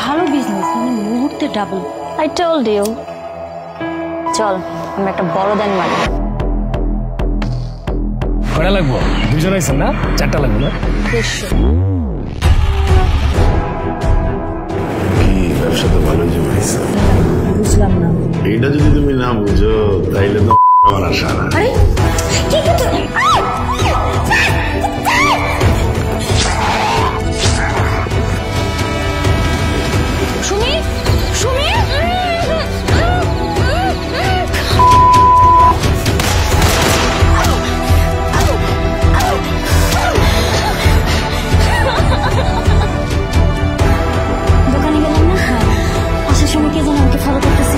ভালো বিজনেস মানে মুহূর্তে ডাবল আই টোল্ড ইউ চল আমরা একটা বড় দেন মারি। কয়টা লাগবো? দুজন আইসেন না? চারটা লাগবে না? কি ব্যবসা তো ভালোই জমাইছে। বুঝলাম না। এইটা যদি তুমি না বুঝো তাইলে তো আমার আশা না। told it the